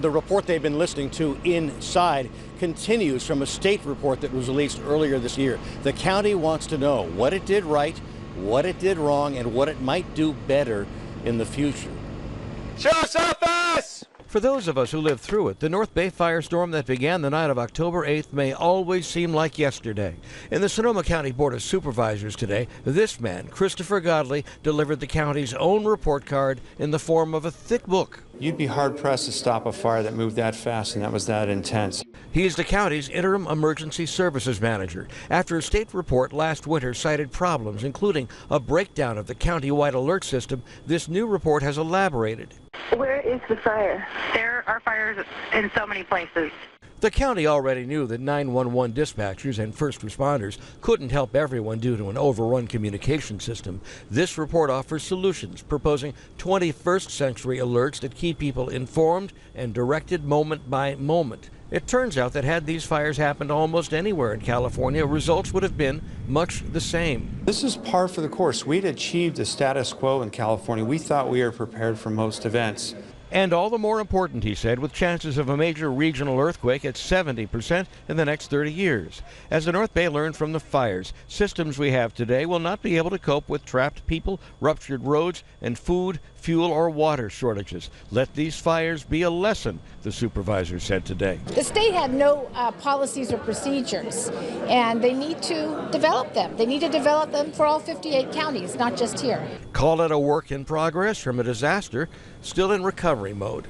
The report they've been listening to inside continues from a state report that was released earlier this year. The county wants to know what it did right, what it did wrong, and what it might do better in the future. Sheriff's Office! For those of us who lived through it, the North Bay firestorm that began the night of October 8th may always seem like yesterday. In the Sonoma County Board of Supervisors today, this man, Christopher Godley, delivered the county's own report card in the form of a thick book. You'd be hard pressed to stop a fire that moved that fast and that was that intense. He is the county's interim emergency services manager after a state report last winter cited problems, including a breakdown of the county-wide alert system. This new report has elaborated. Where is the fire? There are fires in so many places. The county already knew that 911 dispatchers and first responders couldn't help everyone due to an overrun communication system. This report offers solutions, proposing 21st century alerts that keep people informed and directed moment by moment. It turns out that had these fires happened almost anywhere in California, results would have been much the same. This is par for the course. We'd achieved a status quo in California. We thought we were prepared for most events. And all the more important, he said, with chances of a major regional earthquake at 70% in the next 30 years. As the North Bay learned from the fires, systems we have today will not be able to cope with trapped people, ruptured roads, and food, fuel, or water shortages. Let these fires be a lesson, the supervisor said today. The state had no uh, policies or procedures, and they need to develop them. They need to develop them for all 58 counties, not just here. Call it a work in progress from a disaster still in recovery mode.